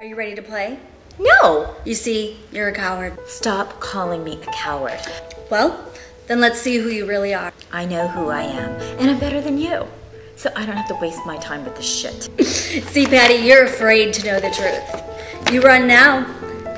Are you ready to play? No! You see, you're a coward. Stop calling me a coward. Well, then let's see who you really are. I know who I am, and I'm better than you. So I don't have to waste my time with this shit. See, Patty, you're afraid to know the truth. You run now,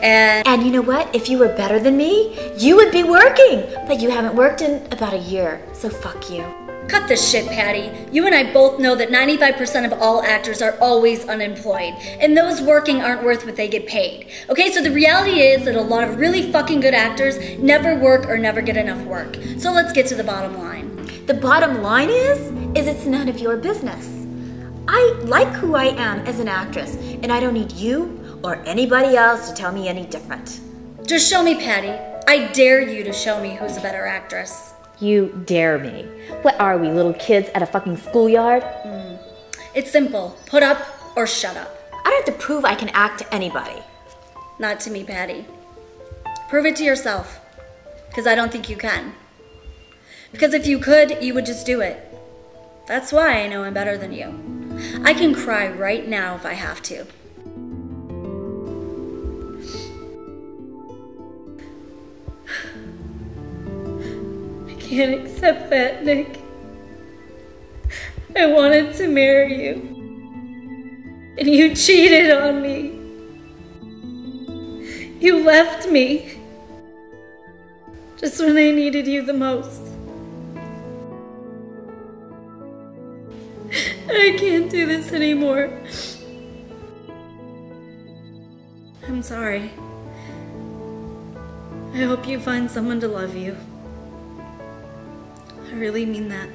and And you know what? If you were better than me, you would be working. But you haven't worked in about a year, so fuck you. Cut the shit, Patty. You and I both know that 95% of all actors are always unemployed, and those working aren't worth what they get paid. Okay, so the reality is that a lot of really fucking good actors never work or never get enough work. So let's get to the bottom line. The bottom line is, is it's none of your business. I like who I am as an actress, and I don't need you or anybody else to tell me any different. Just show me, Patty. I dare you to show me who's a better actress. You dare me. What are we, little kids at a fucking schoolyard? Mm. It's simple put up or shut up. I don't have to prove I can act to anybody. Not to me, Patty. Prove it to yourself. Because I don't think you can. Because if you could, you would just do it. That's why I know I'm better than you. I can cry right now if I have to. Can't accept that, Nick. I wanted to marry you. And you cheated on me. You left me. Just when I needed you the most. I can't do this anymore. I'm sorry. I hope you find someone to love you. I really mean that.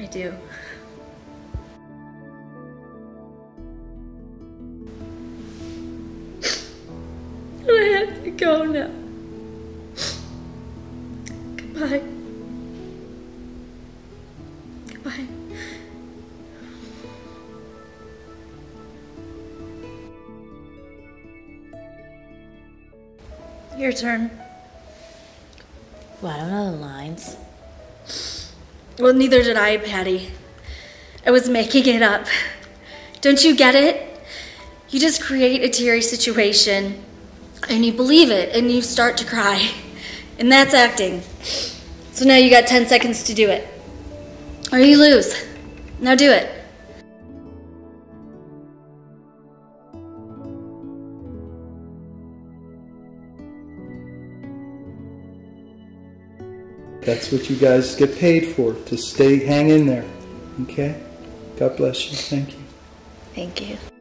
I do. I have to go now. Goodbye. Goodbye. Your turn. Well, I don't know the lines. Well, neither did I, Patty. I was making it up. Don't you get it? You just create a teary situation and you believe it and you start to cry. And that's acting. So now you got 10 seconds to do it. Or you lose. Now do it. That's what you guys get paid for, to stay, hang in there. Okay? God bless you. Thank you. Thank you.